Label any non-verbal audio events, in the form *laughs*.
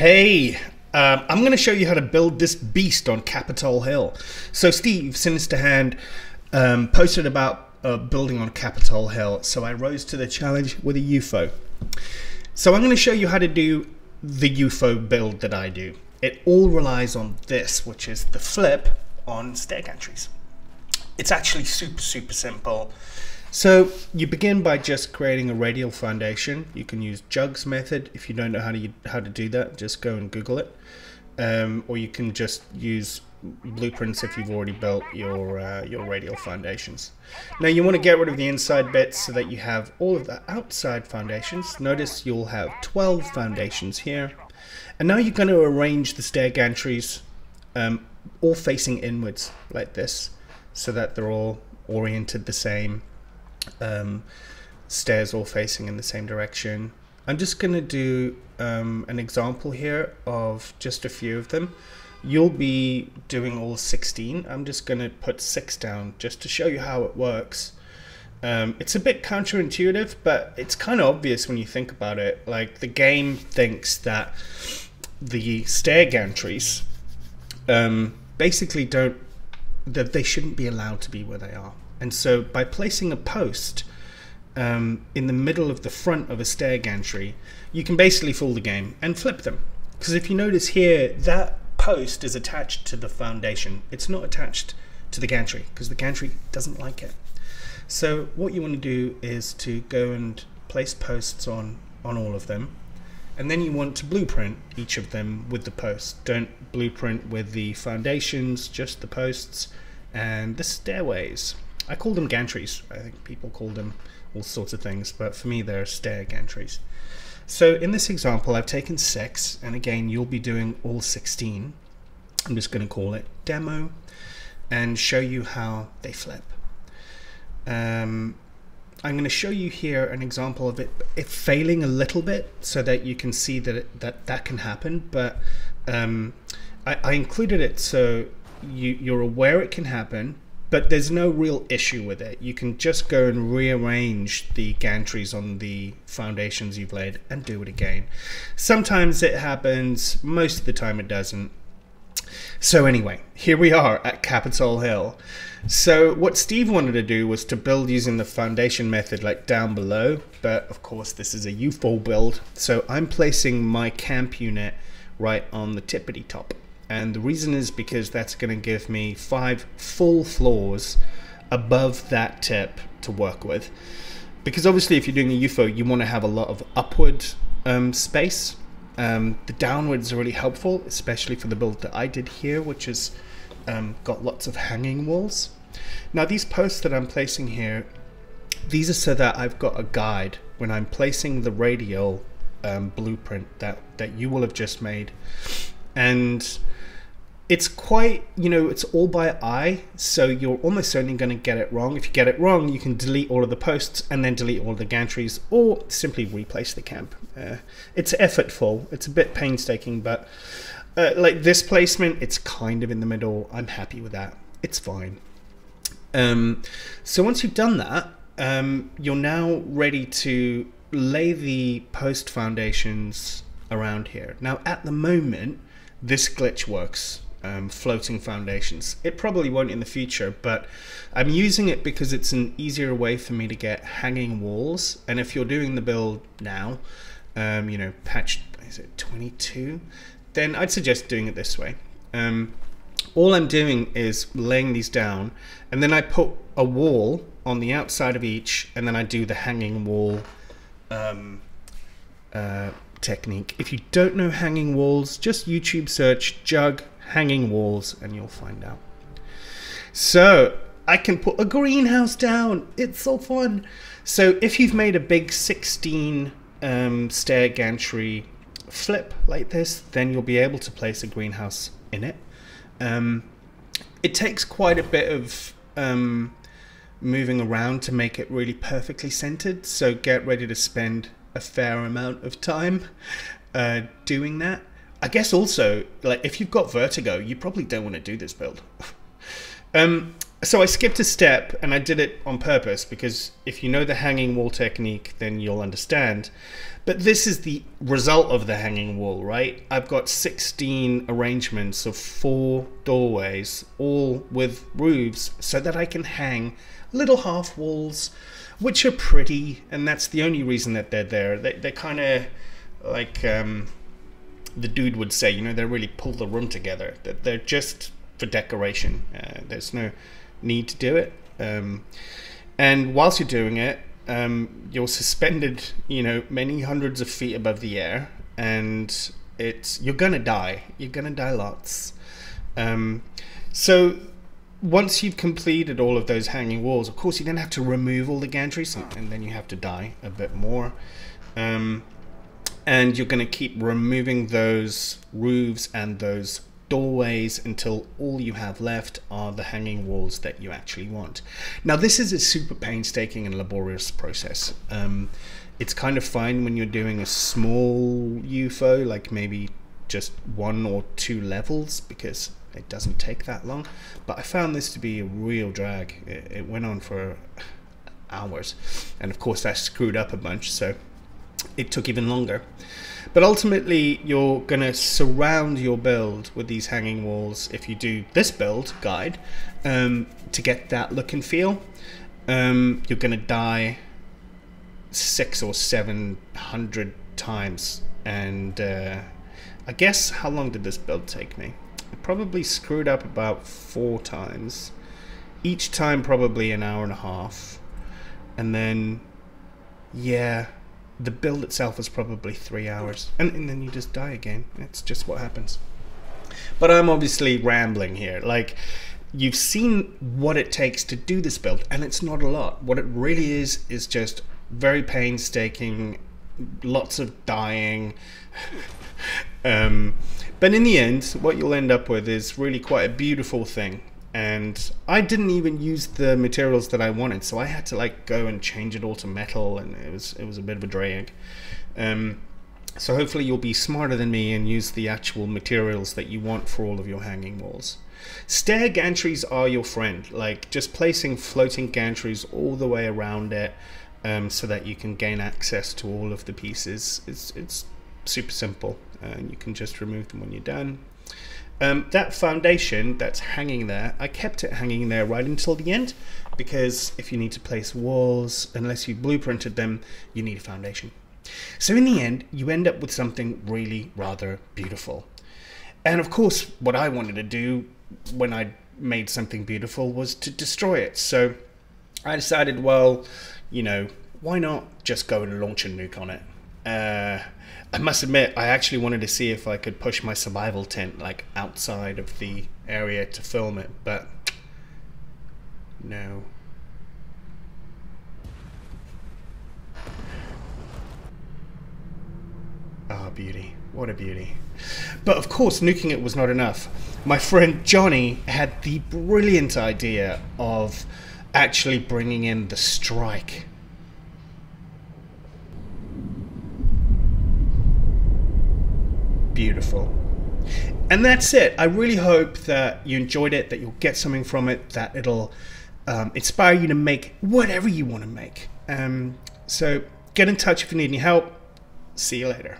Hey, um, I'm going to show you how to build this beast on Capitol Hill. So Steve, Sinister Hand, um, posted about uh, building on Capitol Hill, so I rose to the challenge with a UFO. So I'm going to show you how to do the UFO build that I do. It all relies on this, which is the flip on stair gantries. It's actually super, super simple. So you begin by just creating a radial foundation. You can use Jug's method. If you don't know how to how to do that, just go and Google it. Um, or you can just use blueprints if you've already built your uh, your radial foundations. Now you want to get rid of the inside bits so that you have all of the outside foundations. Notice you'll have 12 foundations here. And now you're going to arrange the stair gantries um, all facing inwards like this so that they're all oriented the same um, stairs all facing in the same direction. I'm just going to do um, an example here of just a few of them. You'll be doing all 16. I'm just going to put six down just to show you how it works. Um, it's a bit counterintuitive, but it's kind of obvious when you think about it. Like the game thinks that the stair gantries um, basically don't that they shouldn't be allowed to be where they are. And so by placing a post um, in the middle of the front of a stair gantry, you can basically fool the game and flip them. Because if you notice here, that post is attached to the foundation. It's not attached to the gantry because the gantry doesn't like it. So what you want to do is to go and place posts on, on all of them. And then you want to blueprint each of them with the posts. Don't blueprint with the foundations, just the posts and the stairways. I call them gantries. I think people call them all sorts of things, but for me they're stair gantries. So in this example, I've taken six, and again, you'll be doing all 16. I'm just going to call it demo and show you how they flip. Um, I'm going to show you here an example of it, it failing a little bit so that you can see that it, that, that can happen, but um, I, I included it so you, you're aware it can happen, but there's no real issue with it. You can just go and rearrange the gantries on the foundations you've laid and do it again. Sometimes it happens, most of the time it doesn't. So anyway, here we are at Capitol Hill. So what Steve wanted to do was to build using the foundation method like down below, but of course this is a UFO build. So I'm placing my camp unit right on the tippity top and the reason is because that's going to give me five full floors above that tip to work with. Because obviously if you're doing a UFO you want to have a lot of upward um, space. Um, the downwards are really helpful especially for the build that I did here which has um, got lots of hanging walls. Now these posts that I'm placing here these are so that I've got a guide when I'm placing the radial um, blueprint that that you will have just made. And it's quite you know it's all by eye so you're almost certainly going to get it wrong. If you get it wrong you can delete all of the posts and then delete all the gantries or simply replace the camp. Uh, it's effortful. It's a bit painstaking but uh, like this placement it's kind of in the middle. I'm happy with that. It's fine. Um, so once you've done that um, you're now ready to lay the post foundations around here. Now at the moment this glitch works um, floating foundations. It probably won't in the future, but I'm using it because it's an easier way for me to get hanging walls. And if you're doing the build now, um, you know, patch, is it 22? Then I'd suggest doing it this way. Um, all I'm doing is laying these down, and then I put a wall on the outside of each, and then I do the hanging wall um, uh, technique. If you don't know hanging walls, just YouTube search jug hanging walls and you'll find out. So I can put a greenhouse down. It's so fun. So if you've made a big 16 um, stair gantry flip like this, then you'll be able to place a greenhouse in it. Um, it takes quite a bit of um, moving around to make it really perfectly centered. So get ready to spend a fair amount of time uh, doing that. I guess also, like, if you've got vertigo, you probably don't want to do this build. *laughs* um, so I skipped a step and I did it on purpose because if you know the hanging wall technique, then you'll understand. But this is the result of the hanging wall, right? I've got 16 arrangements of four doorways, all with roofs, so that I can hang little half walls, which are pretty, and that's the only reason that they're there. They, they're kind of like um, the dude would say, you know, they really pull the room together. That they're just for decoration. Uh, there's no need to do it. Um, and whilst you're doing it, um, you're suspended, you know, many hundreds of feet above the air, and it's you're gonna die. You're gonna die lots. Um, so once you've completed all of those hanging walls, of course, you then have to remove all the gantries, and then you have to die a bit more. Um, and you're going to keep removing those roofs and those doorways until all you have left are the hanging walls that you actually want. Now, this is a super painstaking and laborious process. Um, it's kind of fine when you're doing a small UFO, like maybe just one or two levels, because it doesn't take that long. But I found this to be a real drag. It, it went on for hours, and of course, that screwed up a bunch, so it took even longer. But ultimately, you're going to surround your build with these hanging walls if you do this build guide um, to get that look and feel. Um, you're going to die six or seven hundred times. And uh, I guess how long did this build take me? I probably screwed up about four times. Each time, probably an hour and a half. And then, yeah, the build itself is probably three hours, and, and then you just die again. It's just what happens. But I'm obviously rambling here. Like, you've seen what it takes to do this build, and it's not a lot. What it really is is just very painstaking, lots of dying. *laughs* um, but in the end, what you'll end up with is really quite a beautiful thing and I didn't even use the materials that I wanted, so I had to like go and change it all to metal, and it was it was a bit of a drag. Um, so hopefully you'll be smarter than me and use the actual materials that you want for all of your hanging walls. Stair gantries are your friend, like just placing floating gantries all the way around it um, so that you can gain access to all of the pieces. It's, it's super simple and you can just remove them when you're done. Um, that foundation that's hanging there, I kept it hanging there right until the end because if you need to place walls, unless you blueprinted them, you need a foundation. So in the end, you end up with something really rather beautiful. And of course, what I wanted to do when I made something beautiful was to destroy it. So I decided, well, you know, why not just go and launch a nuke on it? Uh, I must admit, I actually wanted to see if I could push my survival tent like outside of the area to film it, but no. Ah, oh, beauty. What a beauty. But of course, nuking it was not enough. My friend Johnny had the brilliant idea of actually bringing in the strike beautiful. And that's it. I really hope that you enjoyed it, that you'll get something from it, that it'll um, inspire you to make whatever you want to make. Um, so get in touch if you need any help. See you later.